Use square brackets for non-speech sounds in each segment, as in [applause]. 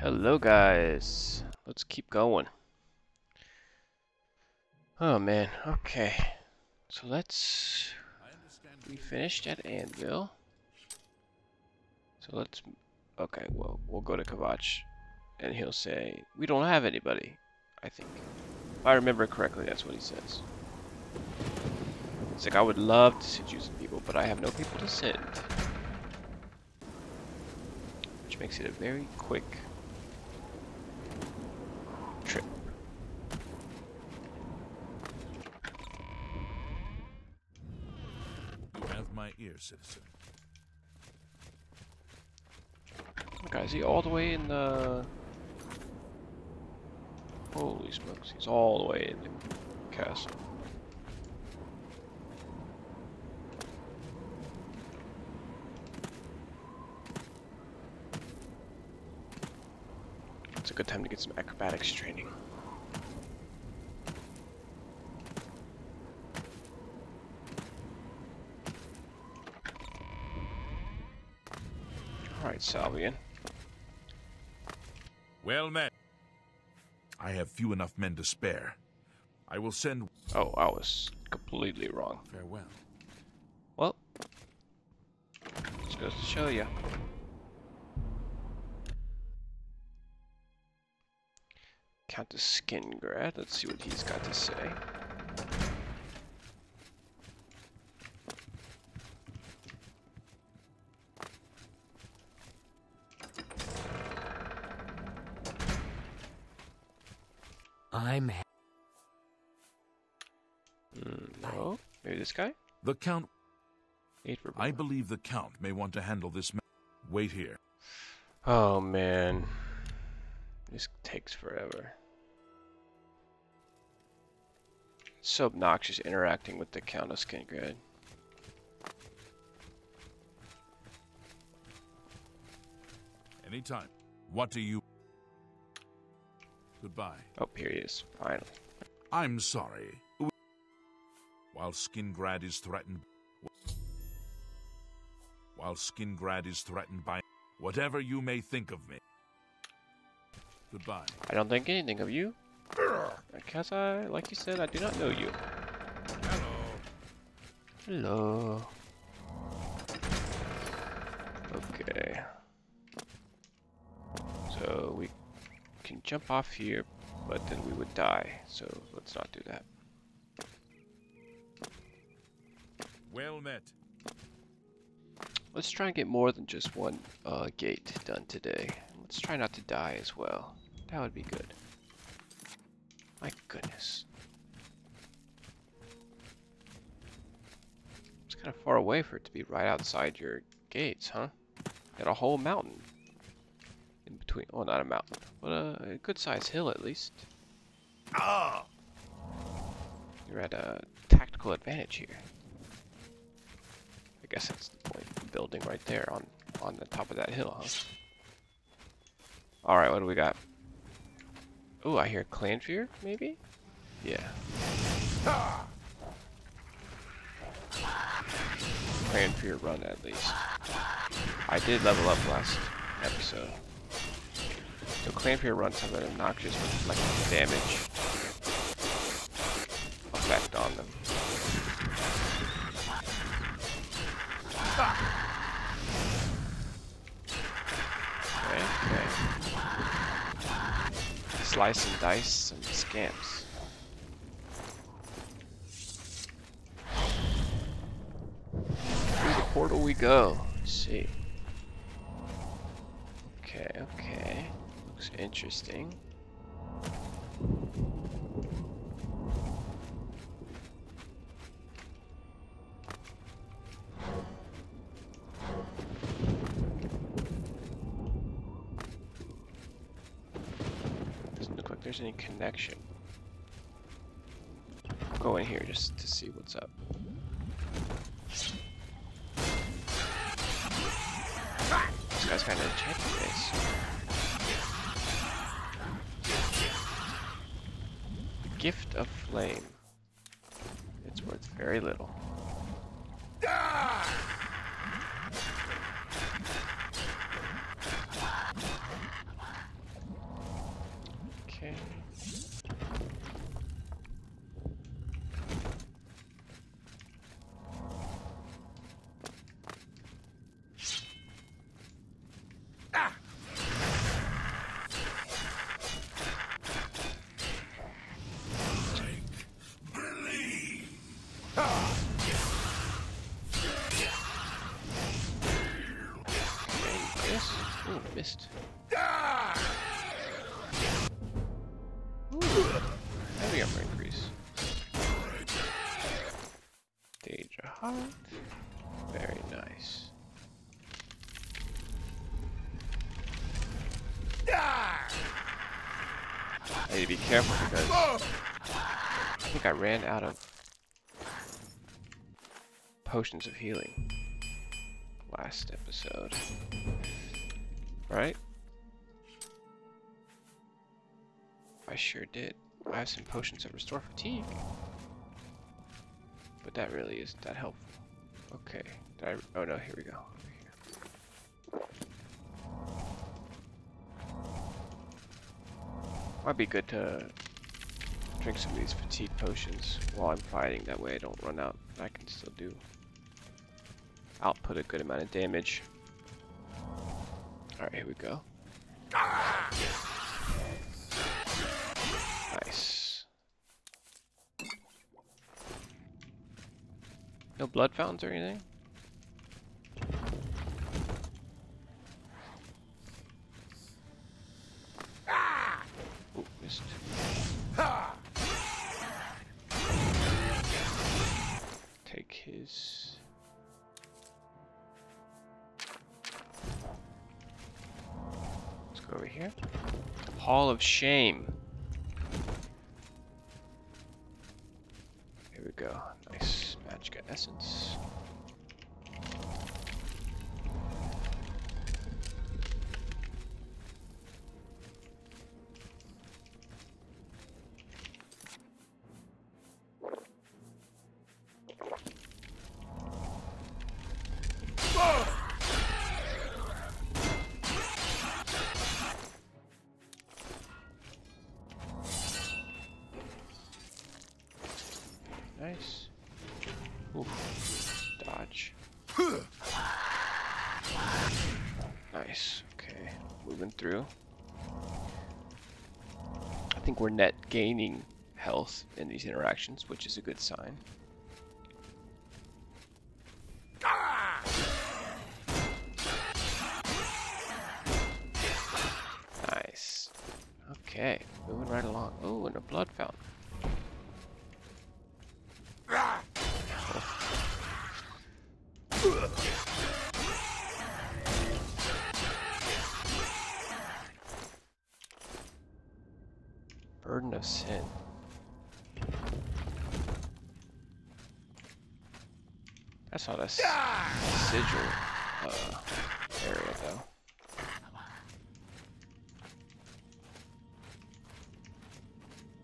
Hello guys. Let's keep going. Oh man, okay. So let's we finished at Anvil. So let's okay, well we'll go to Kavach and he'll say, We don't have anybody, I think. If I remember correctly, that's what he says. It's like I would love to send you some people, but I have no people to send. Which makes it a very quick My ear, citizen. Okay, he all the way in the... Holy smokes, he's all the way in the castle. It's a good time to get some acrobatics training. Alright, Salvian. Well met. I have few enough men to spare. I will send Oh, I was completely wrong. farewell. Well, just goes to show you. Count Skingrad. Let's see what he's got to say. This guy. The Count, I believe the Count may want to handle this Wait here. Oh man, this takes forever. It's so obnoxious interacting with the Count Countess Kingrad. Anytime. What do you... Goodbye. Oh, here he is, finally. I'm sorry. While Skingrad is threatened... While Skingrad is threatened by... Whatever you may think of me. Goodbye. I don't think anything of you. Because I, like you said, I do not know you. Hello. Hello. Okay. So we can jump off here, but then we would die. So let's not do that. Well met. Let's try and get more than just one uh, gate done today. Let's try not to die as well. That would be good. My goodness. It's kind of far away for it to be right outside your gates, huh? Got a whole mountain in between. Oh, not a mountain, but a, a good sized hill at least. Ah! You're at a tactical advantage here. Guess that's the point. Building right there on on the top of that hill, huh? All right, what do we got? Oh, I hear clan Clannfear, maybe? Yeah. Clan Clannfear run at least. I did level up last episode. So clan Clannfear runs have an obnoxious like damage effect on them. Slice and dice some scamps. Through the portal we go. Let's see. Okay, okay. Looks interesting. There's any connection. I'll go in here just to see what's up. This guy's kind of enchanted face. The gift of flame. It's worth very little. Be careful because I think I ran out of potions of healing last episode. Right? I sure did. I have some potions that restore fatigue. But that really isn't that helpful. Okay. I, oh no, here we go. Might be good to drink some of these fatigue potions while I'm fighting. That way I don't run out. I can still do output a good amount of damage. Alright, here we go. Nice. No blood fountains or anything? Ooh, missed. Take his... Let's go over here. Hall of Shame. Here we go. Nice magic Essence. Gaining health in these interactions, which is a good sign. Nice. Okay, moving right along. Oh, and a blood fountain. Of sin. That's not a sigil uh, area though.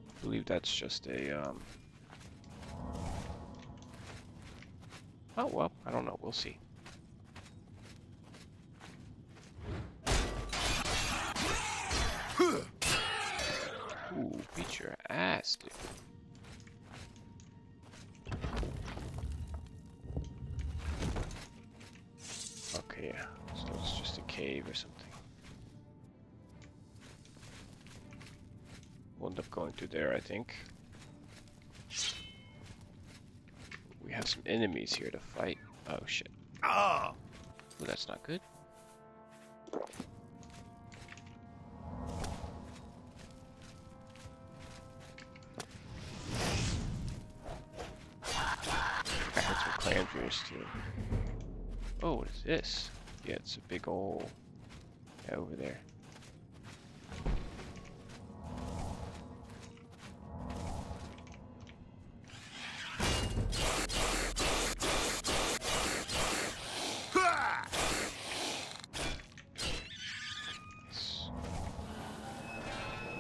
I believe that's just a um, Oh well, I don't know. We'll see. Cave or something. End up going to there, I think. We have some enemies here to fight. Oh shit. Ah! Ooh, that's not good. Big ol' yeah, over there.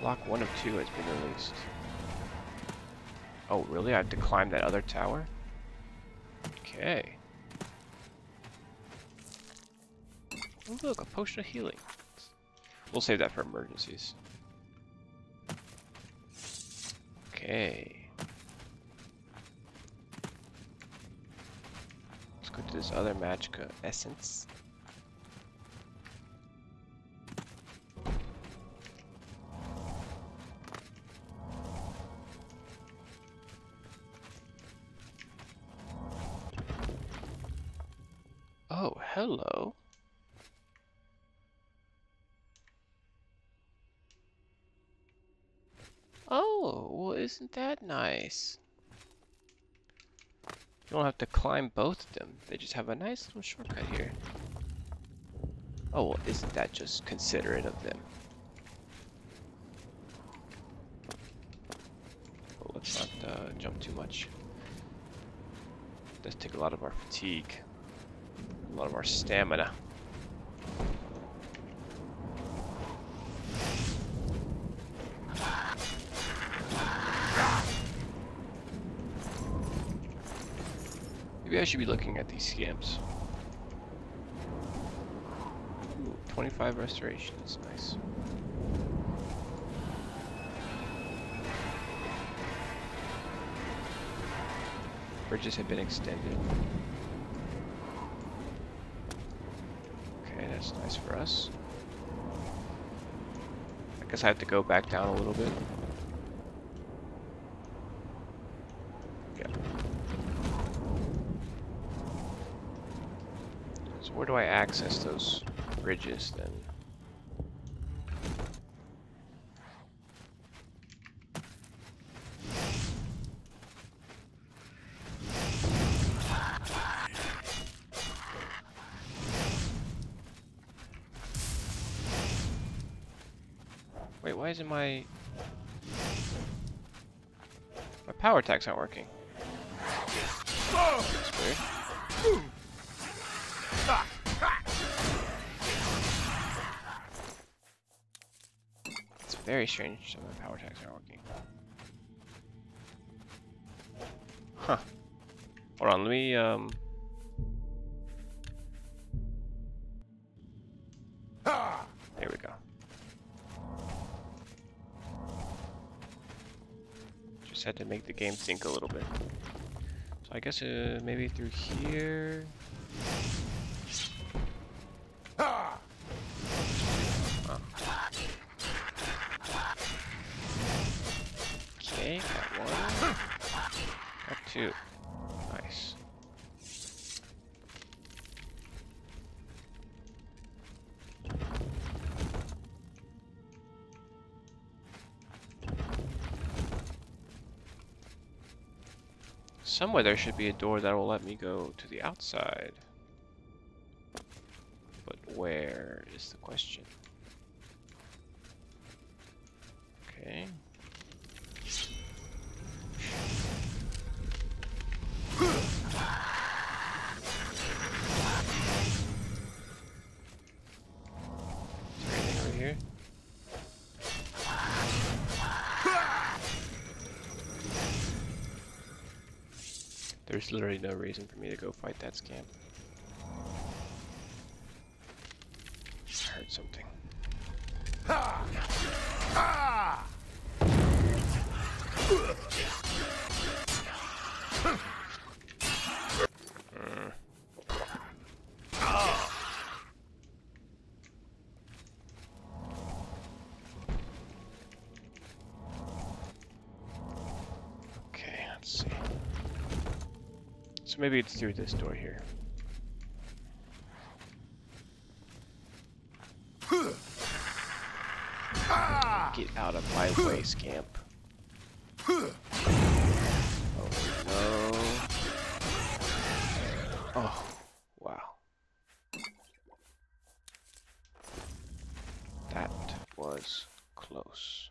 Lock one of two has been released. Oh, really? I have to climb that other tower? Okay. Oh, look, a potion of healing. We'll save that for emergencies. Okay. Let's go to this other Magicka essence. Isn't that nice? You don't have to climb both of them. They just have a nice little shortcut here. Oh, well, isn't that just considerate of them? Well, let's not uh, jump too much. does take a lot of our fatigue, a lot of our stamina. I should be looking at these scamps. Ooh, 25 restoration, that's nice. Bridges have been extended. Okay, that's nice for us. I guess I have to go back down a little bit. Yeah. So where do I access those bridges then? Wait, why isn't my... My power attacks aren't working. That's very strange that my power attacks aren't working. Huh. Hold on, let me, um... There we go. Just had to make the game think a little bit. So I guess uh, maybe through here. Nice. Somewhere there should be a door that will let me go to the outside. But where is the question? Okay. Reason for me to go fight that scamp. Maybe it's through this door here. Get out of my way, scamp. Oh no. Oh, wow. That was close.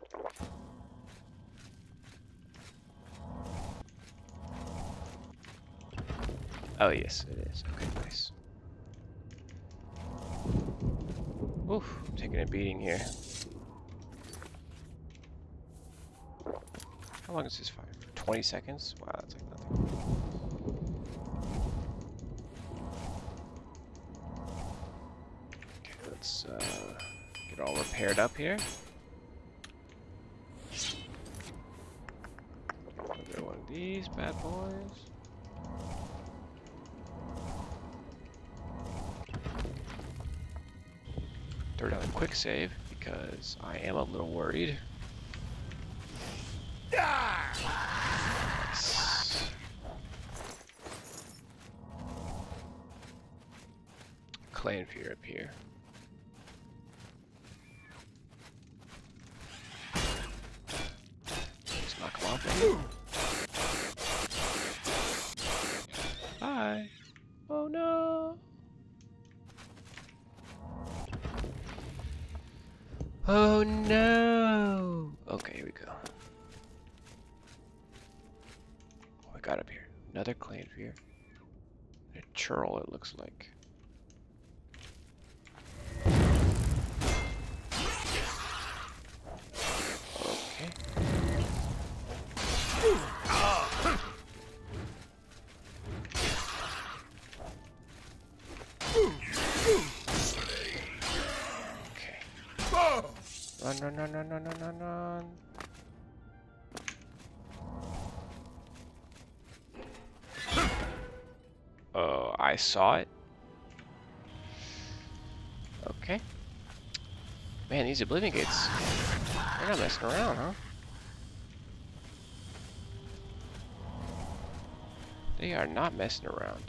Oh yes, it is. Okay, nice. Oof, taking a beating here. How long is this fire? 20 seconds? Wow, that's like nothing. Okay, let's uh, get all repaired up here. Another one of these bad boys. Quick save because I am a little worried. Clannfear up here. No. Okay, here we go. Oh, what we got up here? Another clan fear. A churl, it looks like. Okay. Run, run, run, run, run, run, run, run. Oh, I saw it. Okay. Man, these Oblivion Gates, they're not messing around, huh? They are not messing around.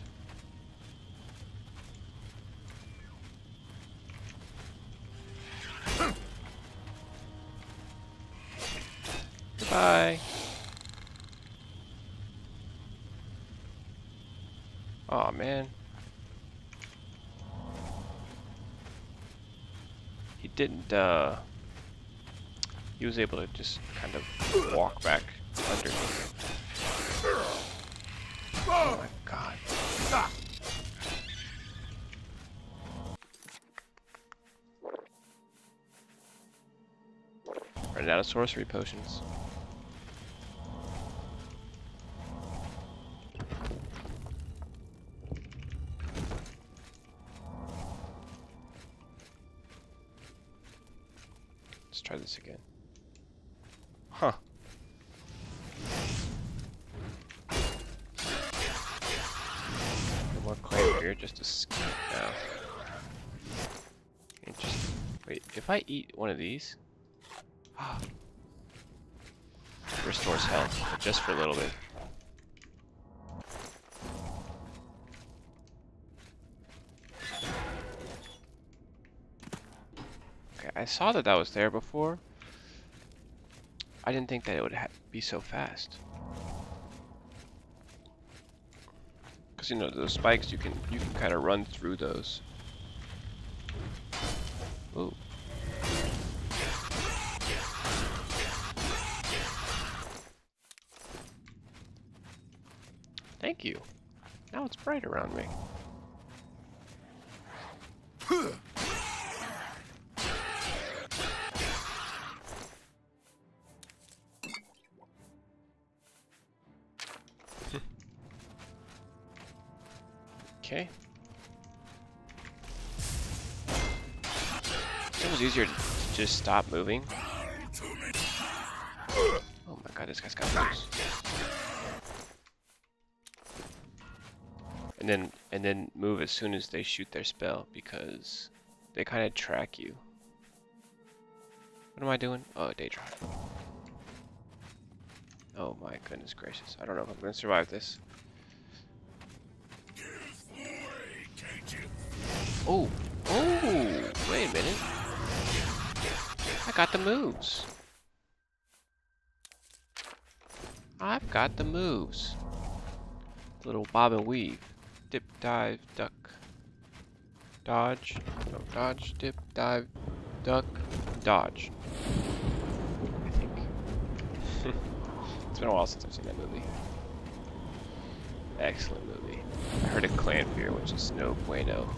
Goodbye. Oh man. He didn't uh he was able to just kind of walk back underneath. Oh my god. Running out of sorcery potions. Wait, if I eat one of these, [gasps] restores health, just for a little bit. Okay, I saw that that was there before. I didn't think that it would be so fast. Because you know those spikes, you can you can kind of run through those. Ooh. Thank you. Now it's bright around me. It was easier to just stop moving. Oh my god, this guy's got moves. And then and then move as soon as they shoot their spell because they kind of track you. What am I doing? Oh, day drive. Oh my goodness gracious. I don't know if I'm gonna survive this. Oh, oh, wait a minute. I got the moves. I've got the moves. Little bob and weave. Dip, dive, duck. Dodge. No, dodge, dip, dive, duck, dodge. I think. [laughs] it's been a while since I've seen that movie. Excellent movie. I heard of Clan Fear, which is no bueno.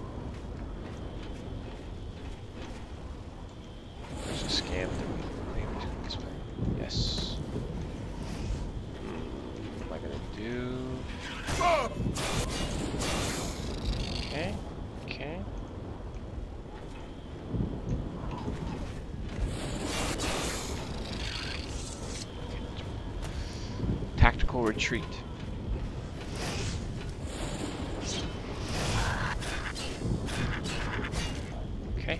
This way. Yes. Hmm, What am I gonna do? Okay. Okay. Tactical retreat. Okay.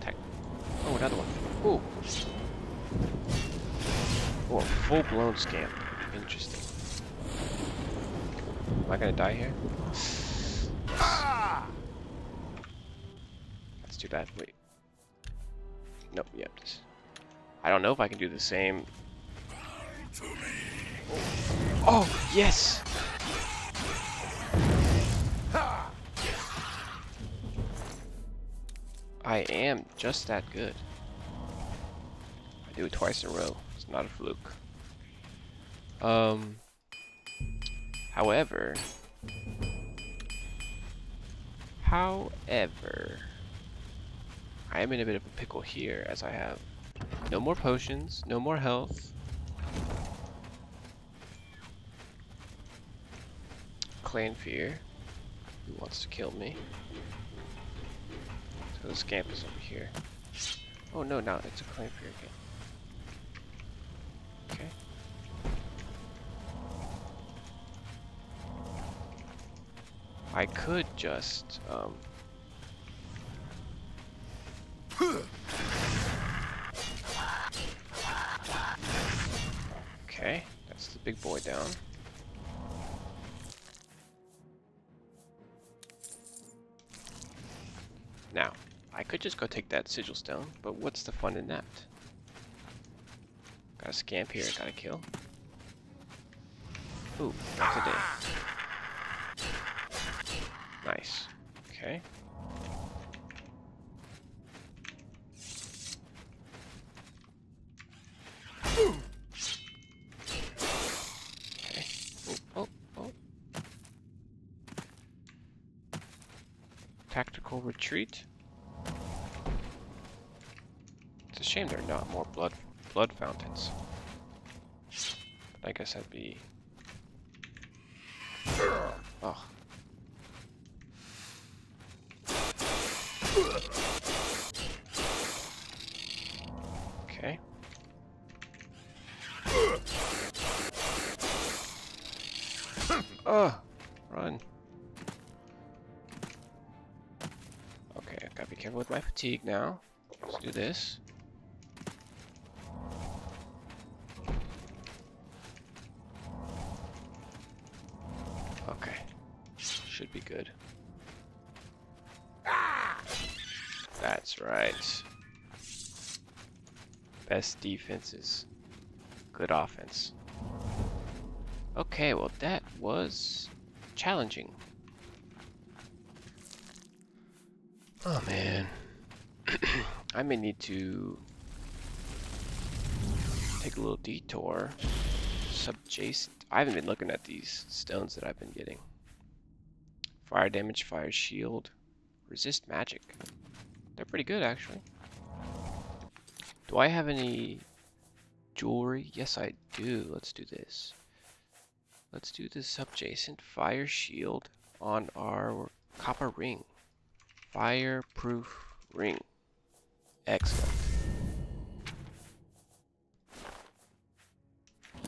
Tac oh, another one. Ooh. Oh, a full-blown scam. Interesting. Am I gonna die here? Ah! That's too bad. Wait. Nope, yep. This. I don't know if I can do the same Oh, yes! I am just that good. I do it twice in a row. It's not a fluke. Um. However. However. I am in a bit of a pickle here as I have no more potions, no more health. Clannfear, who wants to kill me. So this scamp is over here. Oh no, no, it's a Clannfear again. I could just, um... Okay, that's the big boy down. Now, I could just go take that sigil stone, but what's the fun in that? Got a scamp here, I gotta kill. Ooh, not today. Nice. Okay. Oh, oh, oh. Tactical retreat. It's a shame there are not more blood blood fountains. But I guess that'd be. Oh. Careful with my fatigue now. Let's do this. Okay, should be good. That's right. Best defenses. Good offense. Okay, well that was challenging. Oh man. [clears throat] I may need to take a little detour. Subjacent. I haven't been looking at these stones that I've been getting. Fire damage, fire shield, resist magic. They're pretty good actually. Do I have any jewelry? Yes, I do. Let's do this. Let's do the subjacent fire shield on our copper ring. Fireproof ring. Excellent.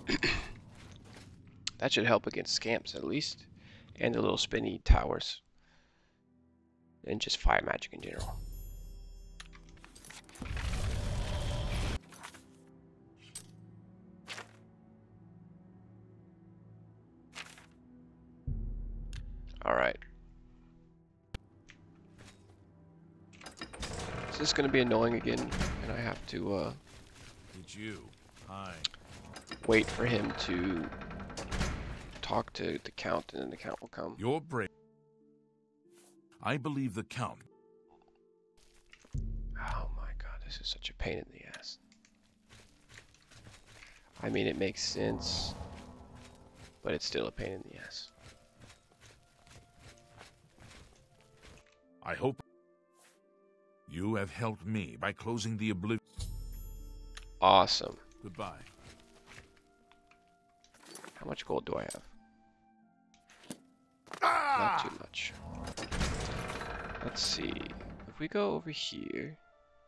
[clears throat] that should help against scamps at least. And the little spinny towers. And just fire magic in general. This gonna be annoying again? And I have to uh, It's you. Hi. wait for him to talk to the Count and then the Count will come. You're brave. I believe the Count. Oh my god, this is such a pain in the ass. I mean, it makes sense, but it's still a pain in the ass. I hope you have helped me by closing the oblivion. Awesome. Goodbye. How much gold do I have? Not too much. Let's see. If we go over here,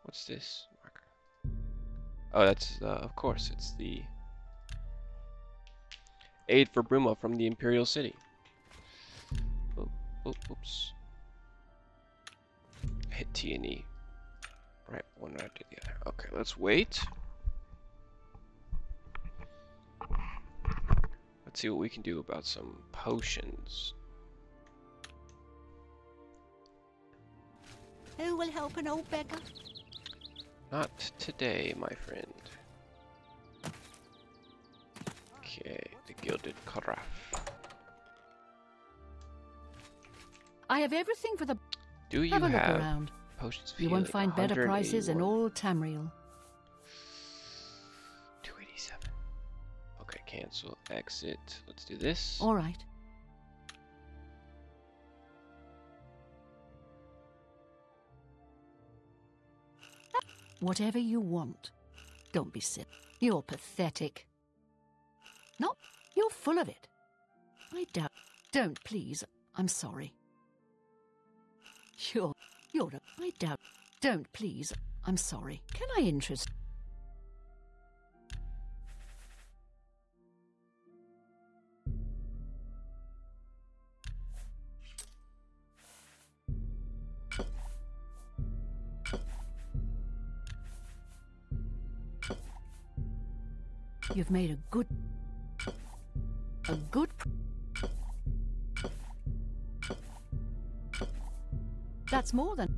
what's this marker? Oh, that's, uh, of course, it's the aid for Bruma from the Imperial City. Oh, oh, oops. Hit T and E. Right, one after the other. Okay, let's wait. Let's see what we can do about some potions. Who will help an old beggar? Not today, my friend. Okay, the gilded carafe. I have everything for the. Do you have a look have around. Potions? You won't find better prices in all Tamriel. 287. Okay, cancel, exit. Let's do this. All right. Whatever you want. Don't be silly. You're pathetic. No, you're full of it. I doubt. Don't, please. I'm sorry. You're. You're a. I doubt. Don't, please. I'm sorry. Can I interest? You've made a good. A good. That's more than.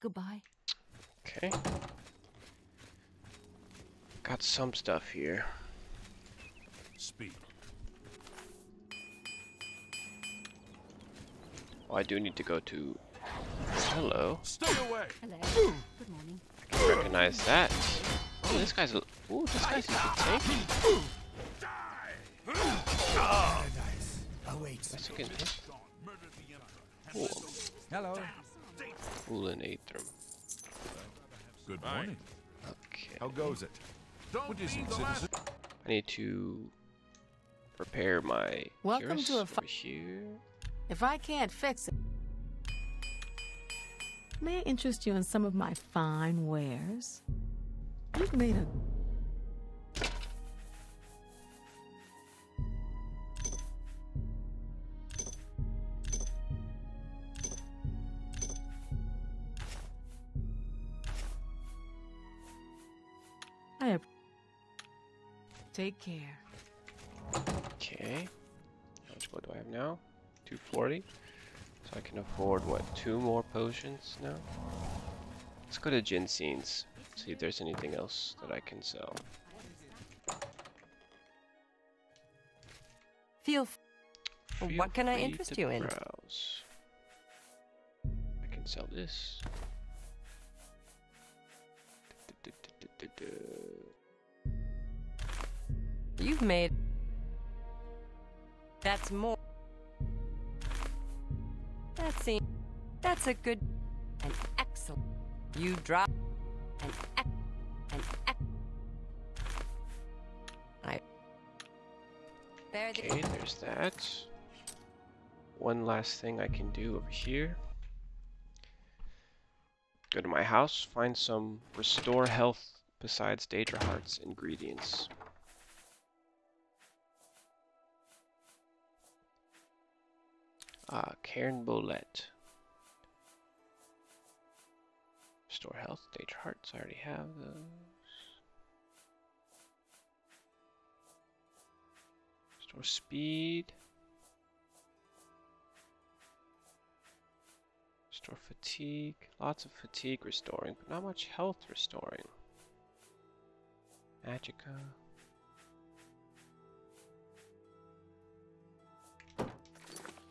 Goodbye. Okay. Got some stuff here. Speak. I do need to go to. Hello. Stay away! Hello. Good morning. I can recognize that. Oh, this guy's a. Ooh, this guy's a tank. Awaits. That's a good hit. Murder the Cool. Hello. Ulin Aethrum. Good morning. Okay. How goes it? Don't What is be it, the last citizen? I need to repair my. Welcome to a over here. If I can't fix it, may I interest you in some of my fine wares? You've made a take care. Okay. How much gold do I have now? 240. So I can afford, what, two more potions now? Let's go to Ginseen's. See if there's anything else that I can sell. Feel f- Feel What can I interest you in? Browse. I can sell this. you've made. That's more. That. That's a good. An excellent. You drop. An ec. An ec. I. The. Okay, there's that. One last thing I can do over here. Go to my house, find some restore health besides Daedra Heart's ingredients. Ah, Cairn Bolete. Restore health, Daedra Hearts, I already have those. Restore speed. Restore fatigue. Lots of fatigue restoring, but not much health restoring. Magicka.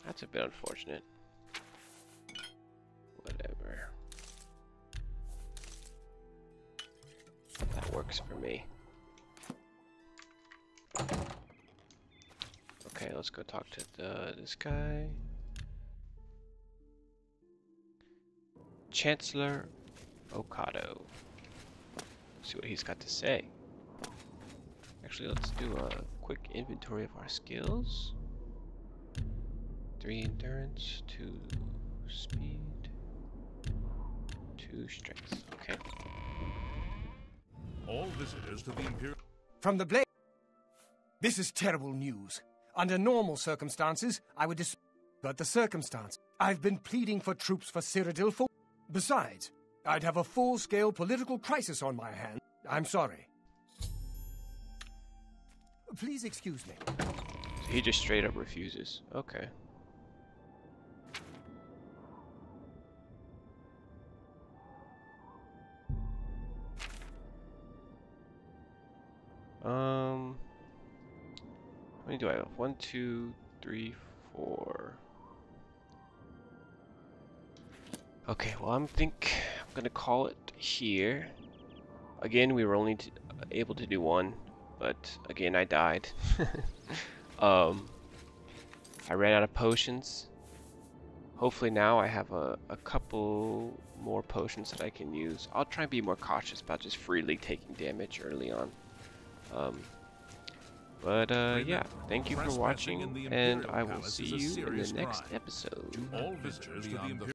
That's a bit unfortunate. Whatever. That works for me. Okay, let's go talk to the this guy. Chancellor Ocato. See what he's got to say. Actually, let's do a quick inventory of our skills. Three endurance, two speed, two strength. Okay. All visitors to the Imperial. From the blade. This is terrible news. Under normal circumstances, I would dis. But the circumstance. I've been pleading for troops for Cyrodiil for. Besides, I'd have a full-scale political crisis on my hands. I'm sorry. Please excuse me. He just straight up refuses. Okay. Um, how many do I have? One, two, three, four. Okay, well, I'm think I'm gonna call it here. Again, we were only t able to do one, but again, I died. [laughs] um, I ran out of potions. Hopefully now I have a, a couple more potions that I can use. I'll try and be more cautious about just freely taking damage early on. Um, but uh, yeah, thank you for watching, and I will see you in the next episode.